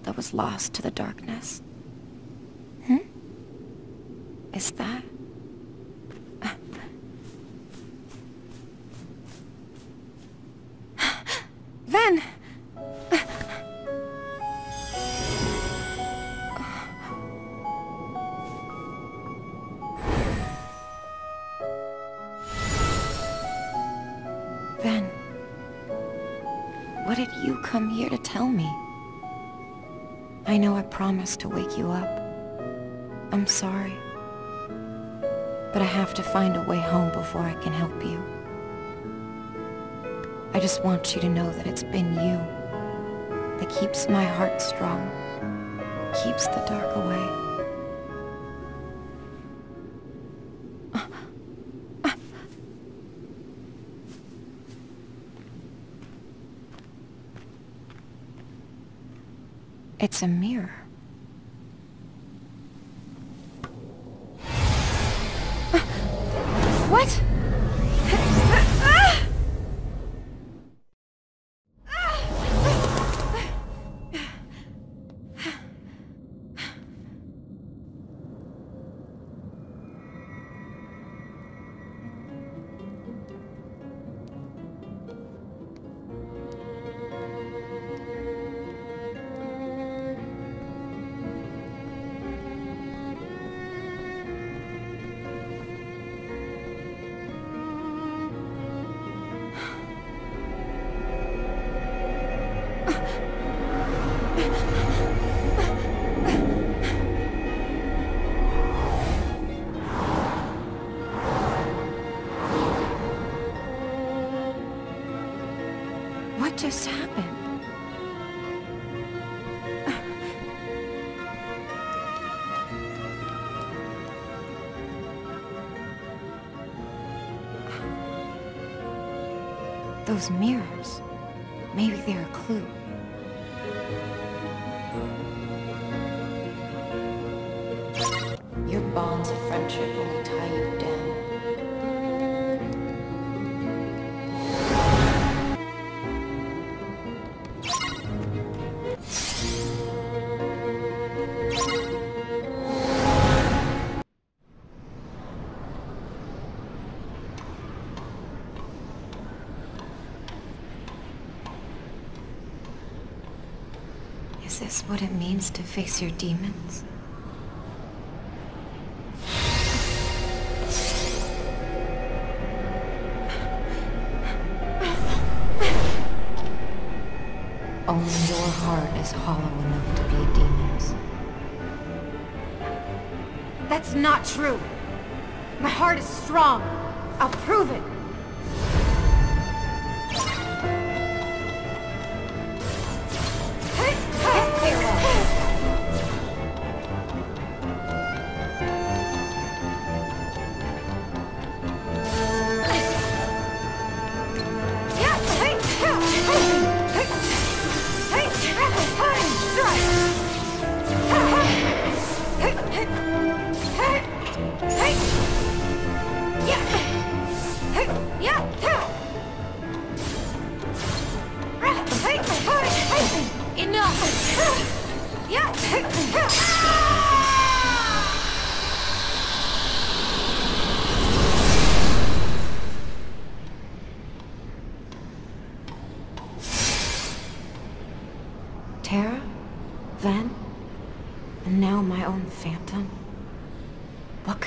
world that was lost to the darkness. Hmm? Is that... Ven! Ven, what did you come here to tell me? I know I promised to wake you up. I'm sorry. But I have to find a way home before I can help you. I just want you to know that it's been you that keeps my heart strong, keeps the dark away. It's a mirror. Those mirrors. Maybe they're a clue. This what it means to face your demons?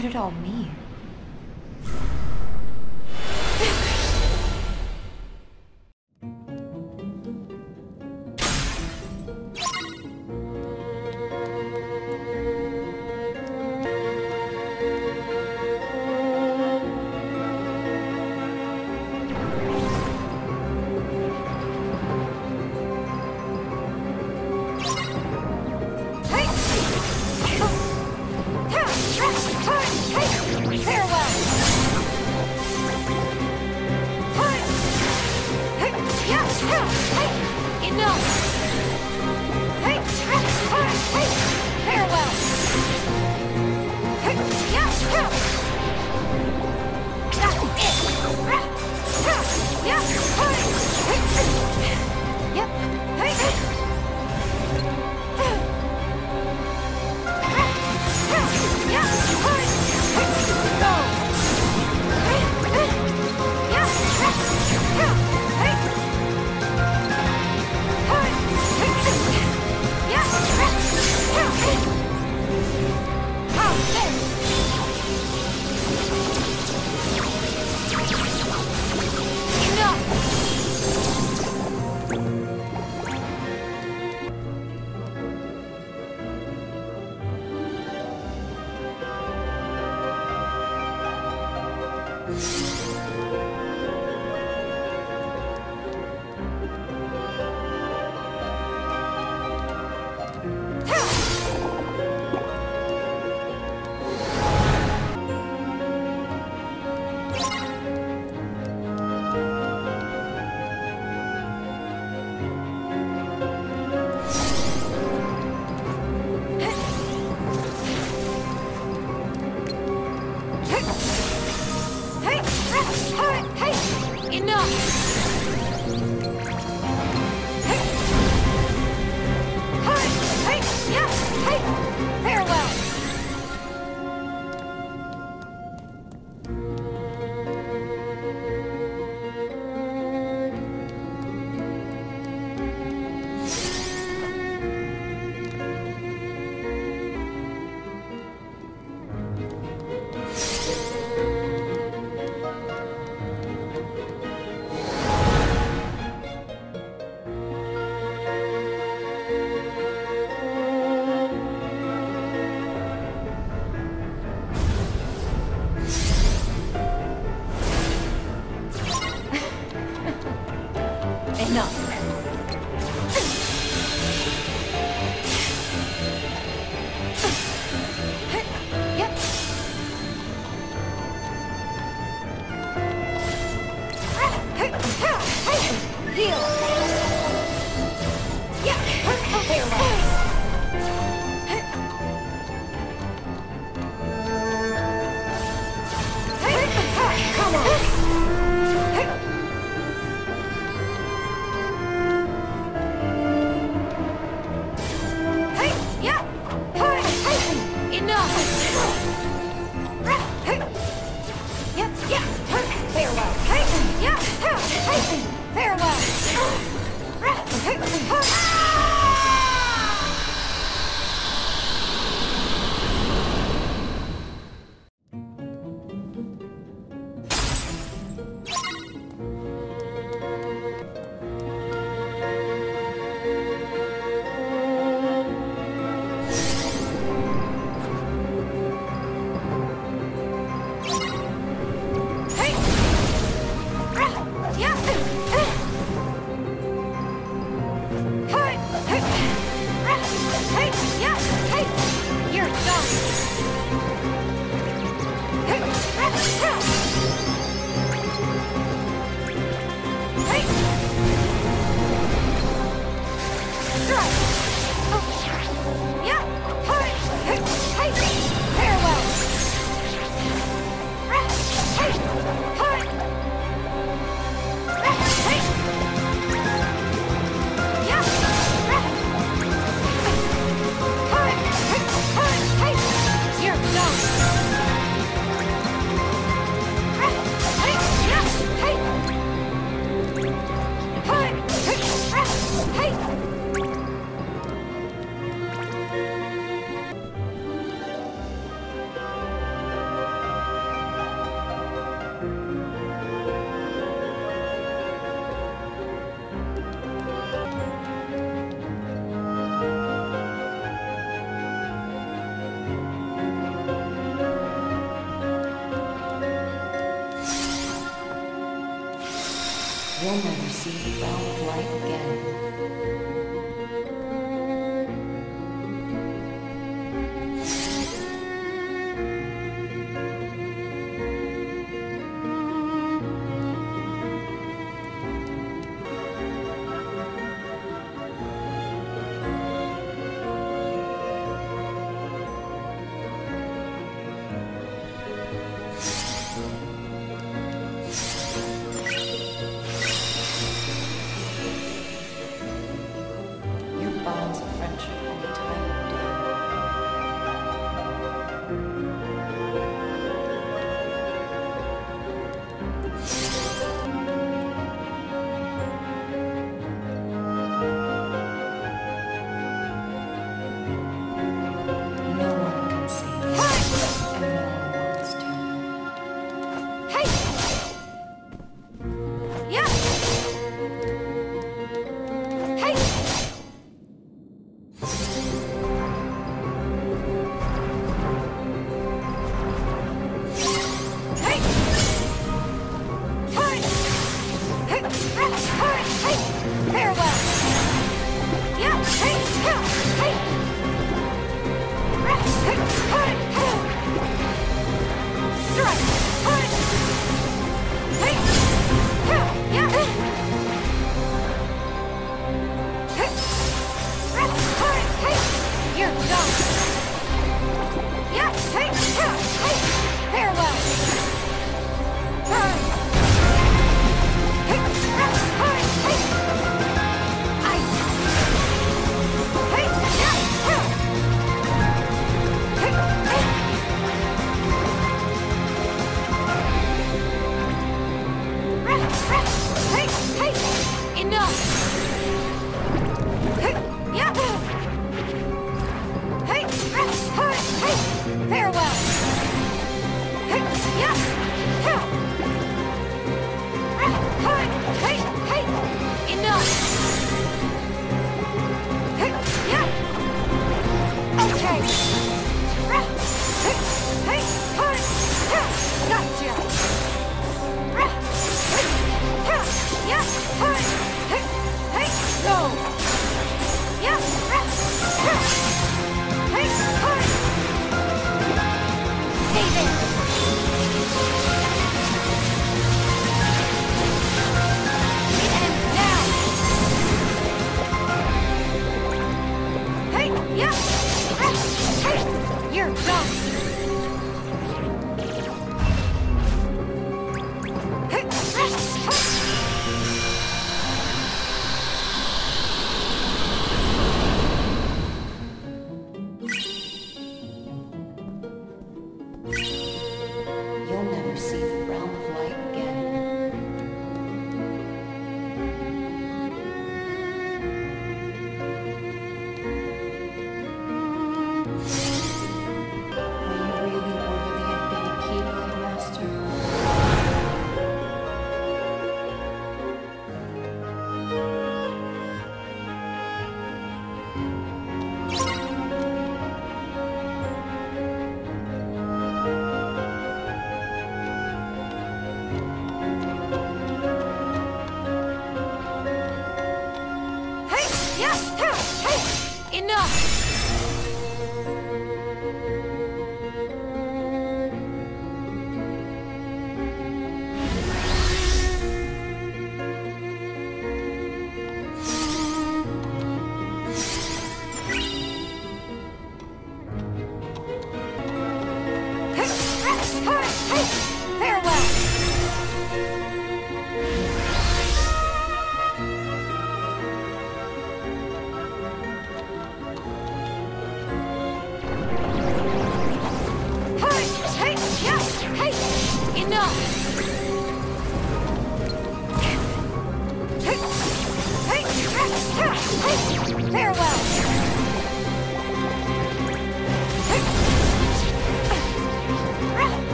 Could it all mean?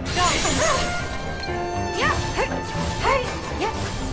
Not. Yeah. Hey. Yeah.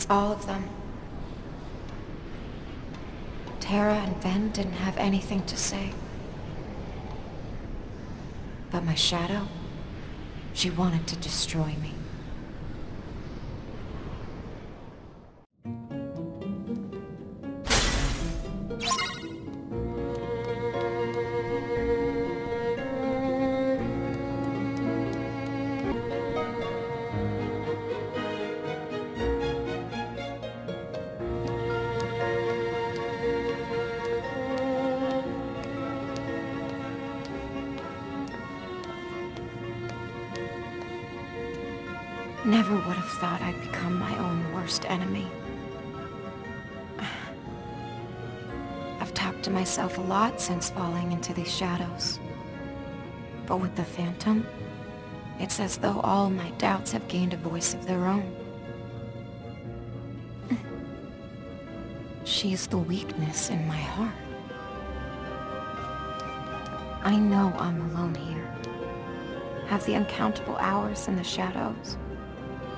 That's all of them. Terra and Ven didn't have anything to say. But my shadow, she wanted to destroy me. Never would have thought I'd become my own worst enemy. I've talked to myself a lot since falling into these shadows. But with the Phantom, it's as though all my doubts have gained a voice of their own. She is the weakness in my heart. I know I'm alone here. Have the uncountable hours in the shadows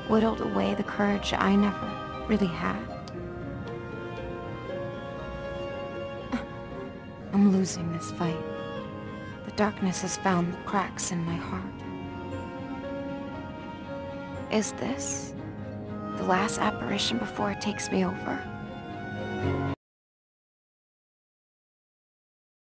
whittled away the courage I never really had. I'm losing this fight. The darkness has found the cracks in my heart. Is this the last apparition before it takes me over?